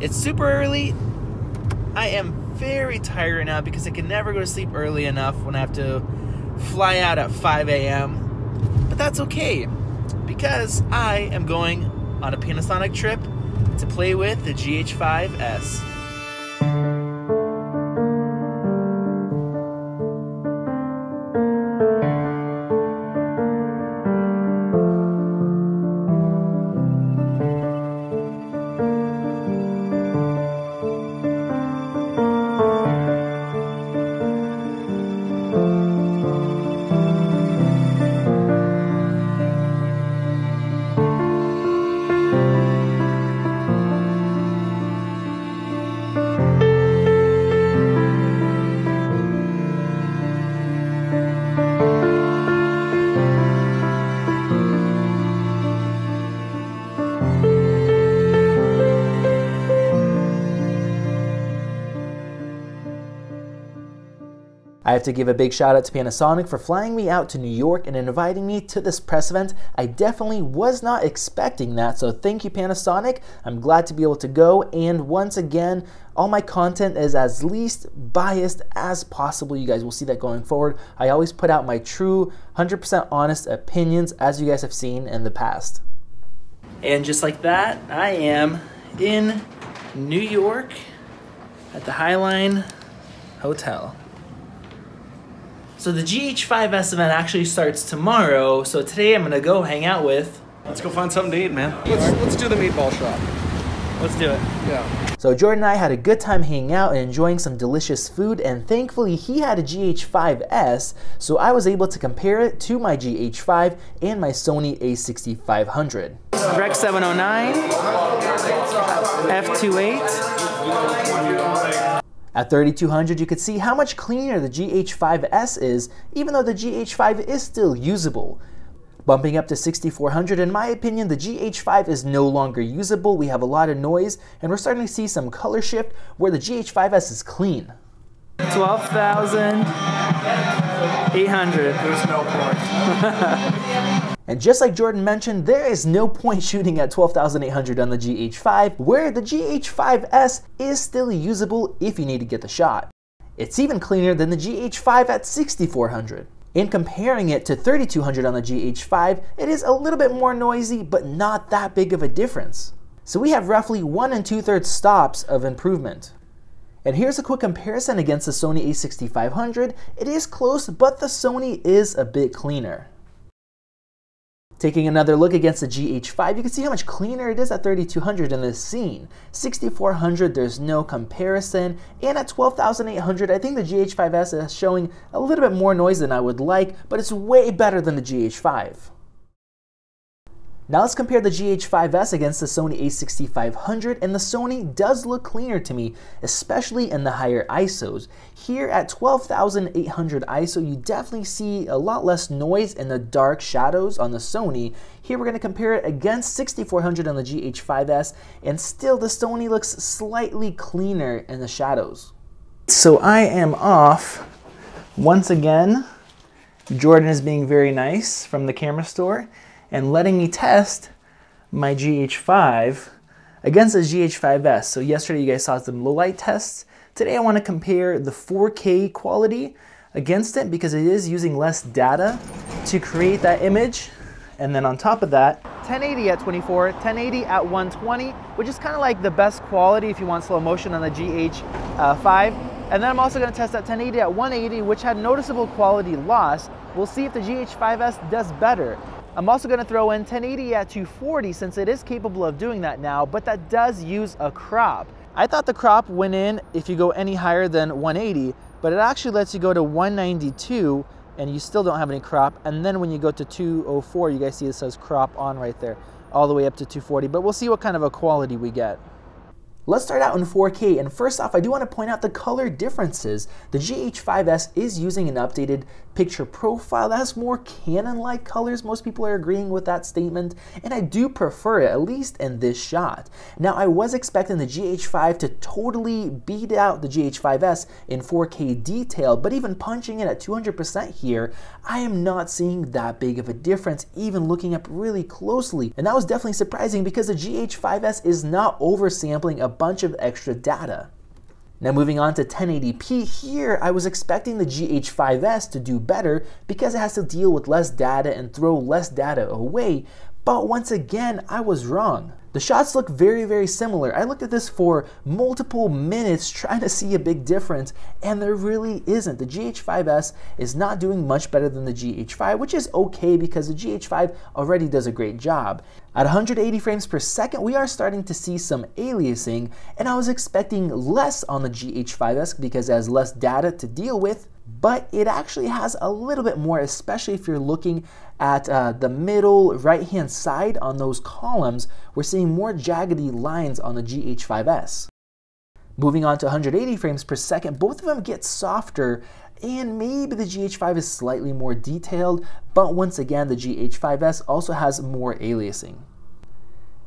It's super early. I am very tired right now because I can never go to sleep early enough when I have to fly out at 5 a.m. But that's okay because I am going on a Panasonic trip to play with the GH5S. I have to give a big shout out to Panasonic for flying me out to New York and inviting me to this press event. I definitely was not expecting that, so thank you, Panasonic. I'm glad to be able to go, and once again, all my content is as least biased as possible. You guys will see that going forward. I always put out my true, 100% honest opinions, as you guys have seen in the past. And just like that, I am in New York at the Highline Hotel. So the GH5S event actually starts tomorrow. So today I'm gonna go hang out with. Let's go find something to eat, man. Let's, let's do the meatball shop. Let's do it. Yeah. So Jordan and I had a good time hanging out and enjoying some delicious food, and thankfully he had a GH5S, so I was able to compare it to my GH5 and my Sony a6500. Rec 709, f2.8. At 3200 you could see how much cleaner the GH5S is, even though the GH5 is still usable. Bumping up to 6400, in my opinion, the GH5 is no longer usable. We have a lot of noise, and we're starting to see some color shift where the GH5S is clean. 12,800. There's no point. And just like Jordan mentioned, there is no point shooting at 12,800 on the GH5, where the GH5S is still usable if you need to get the shot. It's even cleaner than the GH5 at 6400. In comparing it to 3200 on the GH5, it is a little bit more noisy, but not that big of a difference. So we have roughly 1 and 2 thirds stops of improvement. And here's a quick comparison against the Sony a6500. It is close, but the Sony is a bit cleaner. Taking another look against the GH5, you can see how much cleaner it is at 3200 in this scene. 6400, there's no comparison, and at 12800, I think the GH5S is showing a little bit more noise than I would like, but it's way better than the GH5. Now let's compare the GH5S against the Sony a6500 and the Sony does look cleaner to me, especially in the higher ISOs. Here at 12,800 ISO, you definitely see a lot less noise in the dark shadows on the Sony. Here we're going to compare it against 6400 on the GH5S and still the Sony looks slightly cleaner in the shadows. So I am off once again. Jordan is being very nice from the camera store and letting me test my GH5 against the GH5S. So yesterday you guys saw some low light tests. Today I want to compare the 4K quality against it because it is using less data to create that image. And then on top of that, 1080 at 24, 1080 at 120, which is kind of like the best quality if you want slow motion on the GH5. Uh, and then I'm also going to test that 1080 at 180, which had noticeable quality loss. We'll see if the GH5S does better. I'm also going to throw in 1080 at 240 since it is capable of doing that now, but that does use a crop. I thought the crop went in if you go any higher than 180, but it actually lets you go to 192 and you still don't have any crop. And then when you go to 204, you guys see it says crop on right there, all the way up to 240, but we'll see what kind of a quality we get. Let's start out in 4K, and first off, I do want to point out the color differences. The GH5S is using an updated picture profile that has more Canon-like colors. Most people are agreeing with that statement, and I do prefer it, at least in this shot. Now, I was expecting the GH5 to totally beat out the GH5S in 4K detail, but even punching it at 200% here, I am not seeing that big of a difference, even looking up really closely. And that was definitely surprising because the GH5S is not oversampling a bunch of extra data. Now moving on to 1080p, here I was expecting the GH5S to do better because it has to deal with less data and throw less data away, but once again, I was wrong. The shots look very, very similar. I looked at this for multiple minutes trying to see a big difference, and there really isn't. The GH5S is not doing much better than the GH5, which is okay because the GH5 already does a great job. At 180 frames per second, we are starting to see some aliasing, and I was expecting less on the GH5S because it has less data to deal with, but it actually has a little bit more, especially if you're looking at uh, the middle right hand side on those columns, we're seeing more jaggedy lines on the GH5S. Moving on to 180 frames per second, both of them get softer and maybe the GH5 is slightly more detailed, but once again, the GH5S also has more aliasing.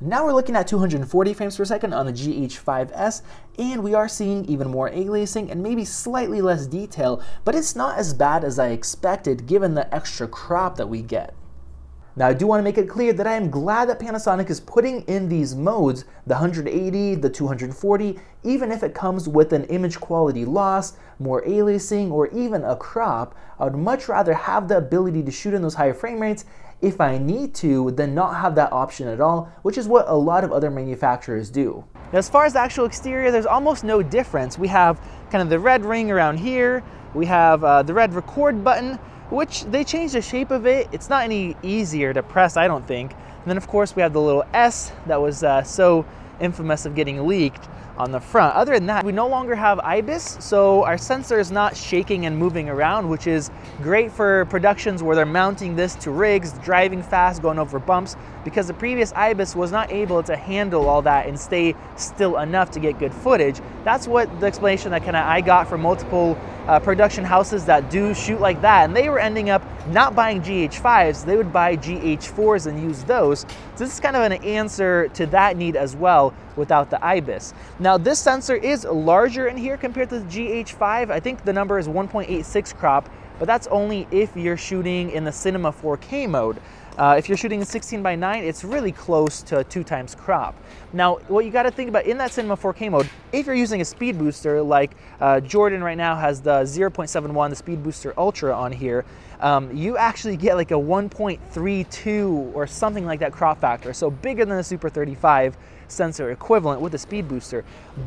Now we're looking at 240 frames per second on the GH5S, and we are seeing even more aliasing and maybe slightly less detail, but it's not as bad as I expected given the extra crop that we get. Now I do want to make it clear that I am glad that Panasonic is putting in these modes, the 180, the 240, even if it comes with an image quality loss, more aliasing, or even a crop, I would much rather have the ability to shoot in those higher frame rates if I need to, then not have that option at all, which is what a lot of other manufacturers do. Now, As far as the actual exterior, there's almost no difference. We have kind of the red ring around here, we have uh, the red record button, which they changed the shape of it. It's not any easier to press, I don't think. And then of course we have the little S that was uh, so infamous of getting leaked on the front. Other than that, we no longer have IBIS, so our sensor is not shaking and moving around, which is great for productions where they're mounting this to rigs, driving fast, going over bumps, because the previous IBIS was not able to handle all that and stay still enough to get good footage. That's what the explanation that kind of I got from multiple uh, production houses that do shoot like that, and they were ending up not buying GH5s, they would buy GH4s and use those. So this is kind of an answer to that need as well without the IBIS. Now this sensor is larger in here compared to the GH5. I think the number is 1.86 crop, but that's only if you're shooting in the Cinema 4K mode. Uh, if you're shooting 16 by 9, it's really close to two times crop. Now, what you got to think about in that Cinema 4K mode, if you're using a speed booster, like uh, Jordan right now has the 0.71, the Speed Booster Ultra on here, um, you actually get like a 1.32 or something like that crop factor, so bigger than the Super 35 sensor equivalent with a speed booster.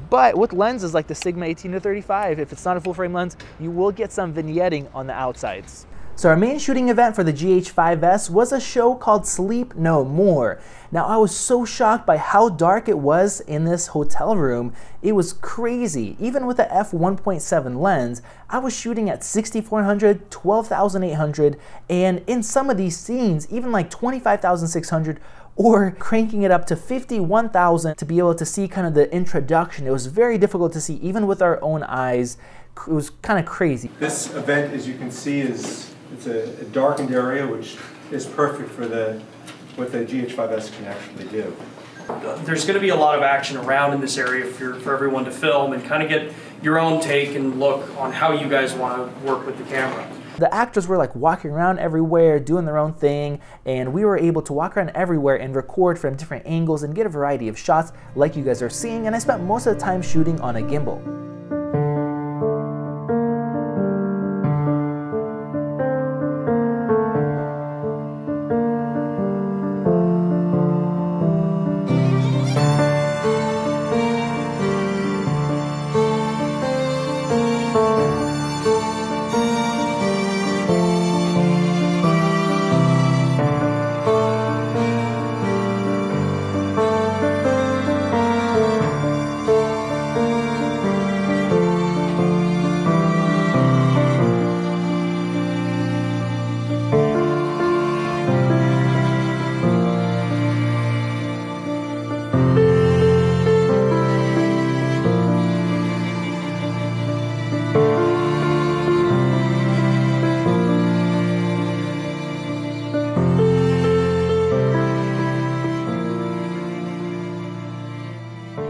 But with lenses like the Sigma 18 to 35, if it's not a full frame lens, you will get some vignetting on the outsides. So our main shooting event for the GH5S was a show called Sleep No More. Now I was so shocked by how dark it was in this hotel room. It was crazy. Even with the f1.7 lens, I was shooting at 6400, 12800, and in some of these scenes, even like 25600 or cranking it up to 51,000 to be able to see kind of the introduction. It was very difficult to see even with our own eyes. It was kind of crazy. This event, as you can see, is it's a, a darkened area, which is perfect for the what the GH5S can actually do. There's going to be a lot of action around in this area for, for everyone to film and kind of get your own take and look on how you guys want to work with the camera. The actors were like walking around everywhere, doing their own thing, and we were able to walk around everywhere and record from different angles and get a variety of shots like you guys are seeing, and I spent most of the time shooting on a gimbal.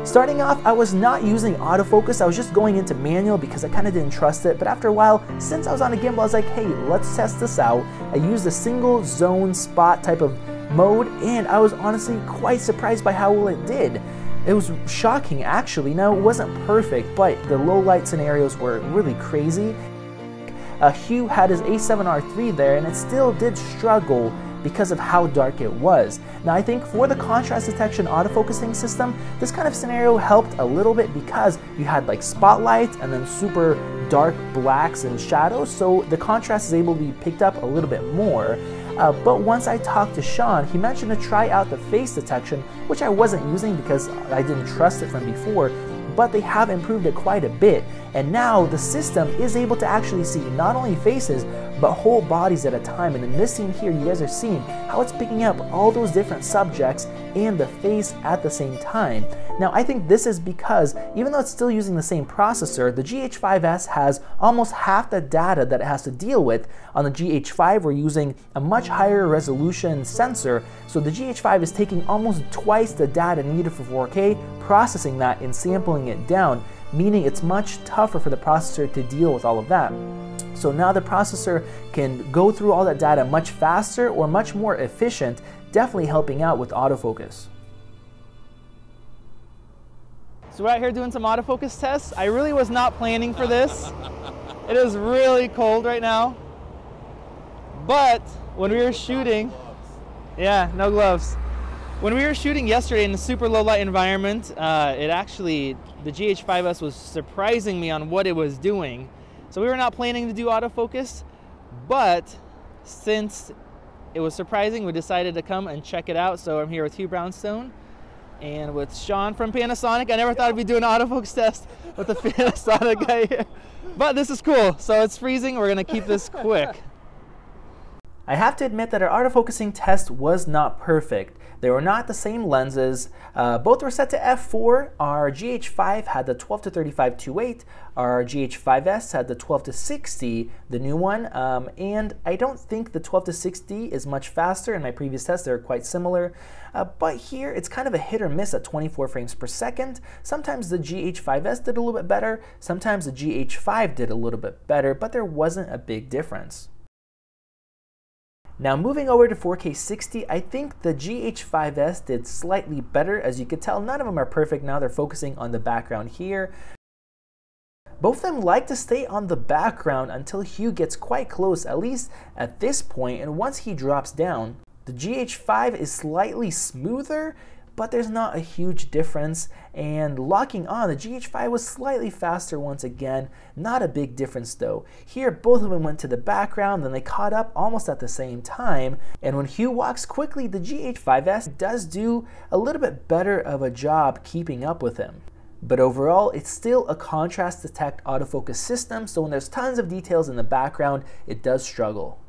Starting off, I was not using autofocus, I was just going into manual because I kind of didn't trust it, but after a while, since I was on a gimbal, I was like, hey, let's test this out. I used a single zone spot type of mode, and I was honestly quite surprised by how well it did. it was shocking actually. Now it wasn't perfect, but the low light scenarios were really crazy. Uh, Hugh had his A7R III there and it still did struggle because of how dark it was. Now I think for the contrast detection autofocusing system, this kind of scenario helped a little bit because you had like spotlight and then super dark blacks and shadows, so the contrast is able to be picked up a little bit more. Uh, but once I talked to Sean, he mentioned to try out the face detection, which I wasn't using because I didn't trust it from before, but they have improved it quite a bit. And now the system is able to actually see not only faces, but whole bodies at a time. And in this scene here, you guys are seeing how it's picking up all those different subjects and the face at the same time. Now, I think this is because even though it's still using the same processor, the GH5S has almost half the data that it has to deal with. On the GH5, we're using a much higher resolution sensor, so the GH5 is taking almost twice the data needed for 4K, processing that and sampling it down, meaning it's much tougher for the processor to deal with all of that. So now the processor can go through all that data much faster or much more efficient, definitely helping out with autofocus. So we're out here doing some autofocus tests. I really was not planning for this. It is really cold right now. But when we were shooting, yeah, no gloves. When we were shooting yesterday in a super low light environment, uh, it actually, the GH5S was surprising me on what it was doing. So we were not planning to do autofocus, but since it was surprising, we decided to come and check it out. So I'm here with Hugh Brownstone and with Sean from Panasonic. I never thought I'd be doing an autofocus test with the Panasonic guy here. But this is cool. So it's freezing. We're going to keep this quick. I have to admit that our autofocusing test was not perfect. They were not the same lenses. Uh, both were set to f4. Our GH5 had the 12 to 35 2.8. Our GH5S had the 12 to 60, the new one. Um, and I don't think the 12 to 60 is much faster. In my previous test, they're quite similar. Uh, but here, it's kind of a hit or miss at 24 frames per second. Sometimes the GH5S did a little bit better. Sometimes the GH5 did a little bit better, but there wasn't a big difference. Now moving over to 4K 60, I think the GH5S did slightly better. As you can tell, none of them are perfect now. They're focusing on the background here. Both of them like to stay on the background until Hugh gets quite close, at least at this point, and once he drops down, the GH5 is slightly smoother, but there's not a huge difference. And locking on, the GH5 was slightly faster once again, not a big difference though. Here, both of them went to the background, then they caught up almost at the same time. And when Hugh walks quickly, the GH5S does do a little bit better of a job keeping up with him. But overall, it's still a contrast detect autofocus system, so when there's tons of details in the background, it does struggle.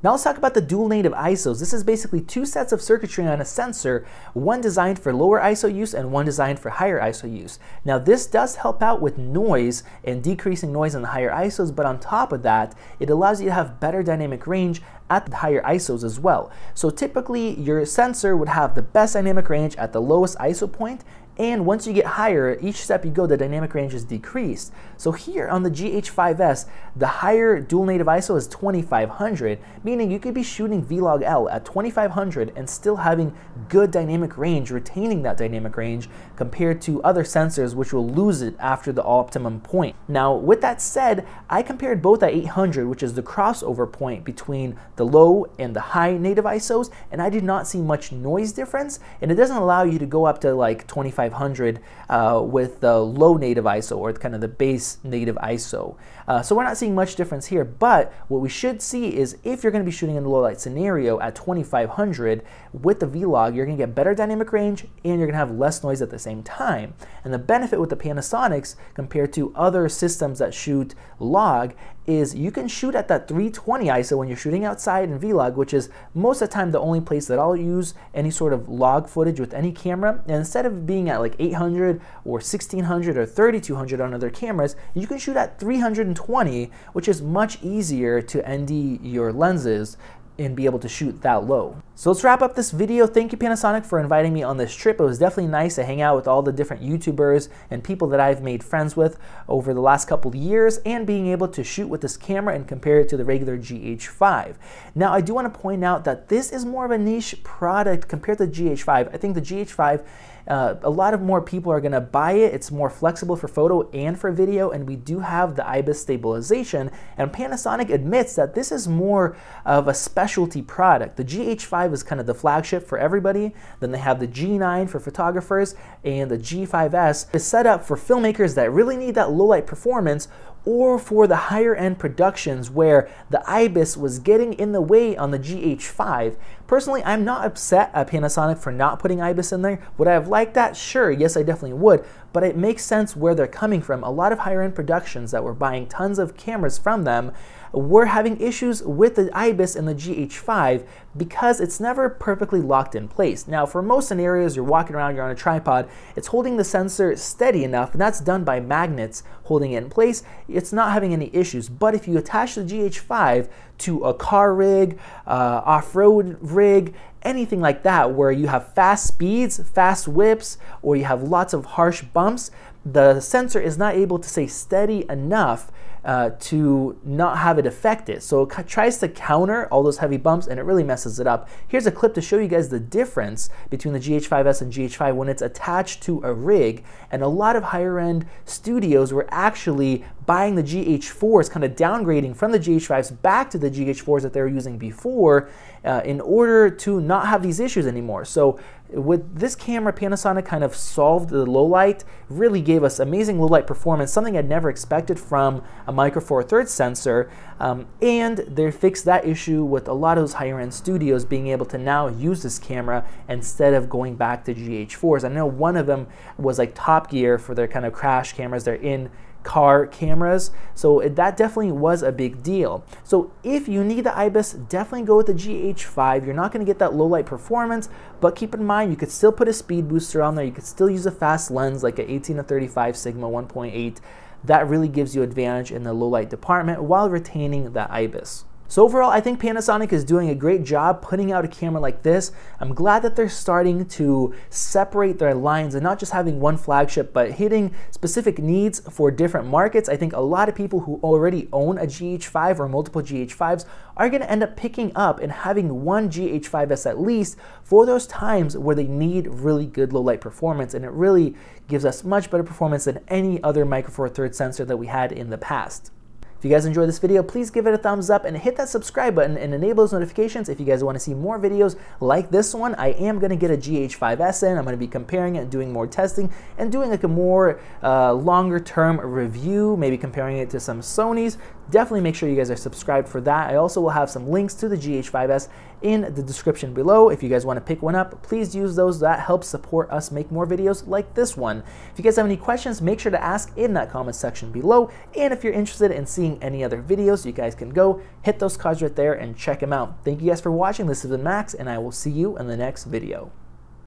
Now let's talk about the dual native ISOs. This is basically two sets of circuitry on a sensor, one designed for lower ISO use and one designed for higher ISO use. Now this does help out with noise and decreasing noise in the higher ISOs, but on top of that, it allows you to have better dynamic range at the higher ISOs as well. So typically your sensor would have the best dynamic range at the lowest ISO point and once you get higher, each step you go, the dynamic range is decreased. So here on the GH5S, the higher dual native ISO is 2500, meaning you could be shooting Vlog L at 2500 and still having good dynamic range, retaining that dynamic range compared to other sensors which will lose it after the optimum point. Now, with that said, I compared both at 800, which is the crossover point between the low and the high native ISOs, and I did not see much noise difference, and it doesn't allow you to go up to like 25 500 uh, with the low native ISO or kind of the base native ISO. Uh, so we're not seeing much difference here, but what we should see is if you're going to be shooting in a low light scenario at 2500 with the Vlog, you're to get better dynamic range and you're to have less noise at the same time. And the benefit with the Panasonics compared to other systems that shoot log is you can shoot at that 320 ISO when you're shooting outside in Vlog, which is most of the time the only place that I'll use any sort of log footage with any camera. And instead of being at like 800 or 1600 or 3200 on other cameras, you can shoot at 320, which is much easier to ND your lenses and be able to shoot that low. So let's wrap up this video. Thank you Panasonic for inviting me on this trip. It was definitely nice to hang out with all the different YouTubers and people that I've made friends with over the last couple years and being able to shoot with this camera and compare it to the regular GH5. Now I do want to point out that this is more of a niche product compared to the GH5. I think the GH5 uh, a lot of more people are going to buy it. It's more flexible for photo and for video, and we do have the IBIS stabilization. And Panasonic admits that this is more of a specialty product. The GH5 is kind of the flagship for everybody. Then they have the G9 for photographers, and the G5S is set up for filmmakers that really need that low light performance or for the higher end productions where the IBIS was getting in the way on the GH5. Personally, I'm not upset at Panasonic for not putting IBIS in there. Would I have liked that? Sure, yes, I definitely would, but it makes sense where they're coming from. A lot of higher end productions that were buying tons of cameras from them we're having issues with the IBIS and the GH5 because it's never perfectly locked in place. Now, for most scenarios, you're walking around, you're on a tripod, it's holding the sensor steady enough, and that's done by magnets holding it in place. It's not having any issues. But if you attach the GH5 to a car rig, uh, off-road rig, anything like that, where you have fast speeds, fast whips, or you have lots of harsh bumps, the sensor is not able to stay steady enough uh, to not have it affect it. So it tries to counter all those heavy bumps and it really messes it up. Here's a clip to show you guys the difference between the GH5S and GH5 when it's attached to a rig. And a lot of higher end studios were actually buying the GH4s, kind of downgrading from the GH5s back to the GH4s that they were using before uh, in order to not have these issues anymore. So with this camera, Panasonic kind of solved the low light, really gave us amazing low light performance, something I'd never expected from a Micro Four Thirds sensor. Um, and they fixed that issue with a lot of those higher end studios being able to now use this camera instead of going back to GH4s. I know one of them was like Top Gear for their kind of crash cameras. They're in car cameras. So that definitely was a big deal. So if you need the IBIS, definitely go with the GH5. You're not going to get that low light performance, but keep in mind you could still put a speed booster on there. You could still use a fast lens like an 18 to 35 Sigma 1.8. That really gives you advantage in the low light department while retaining the IBIS. So overall, I think Panasonic is doing a great job putting out a camera like this. I'm glad that they're starting to separate their lines and not just having one flagship, but hitting specific needs for different markets. I think a lot of people who already own a GH5 or multiple GH5s are gonna end up picking up and having one GH5S at least for those times where they need really good low light performance. And it really gives us much better performance than any other Micro Four sensor that we had in the past. If you guys enjoyed this video, please give it a thumbs up and hit that subscribe button and enable those notifications if you guys want to see more videos like this one. I am going to get a GH5S in. I'm going to be comparing it doing more testing and doing like a more uh, longer term review, maybe comparing it to some Sony's. Definitely make sure you guys are subscribed for that. I also will have some links to the GH5S in the description below. If you guys want to pick one up, please use those. That helps support us make more videos like this one. If you guys have any questions, make sure to ask in that comment section below. And if you're interested in seeing any other videos, you guys can go hit those cards right there and check them out. Thank you guys for watching. This has been Max, and I will see you in the next video.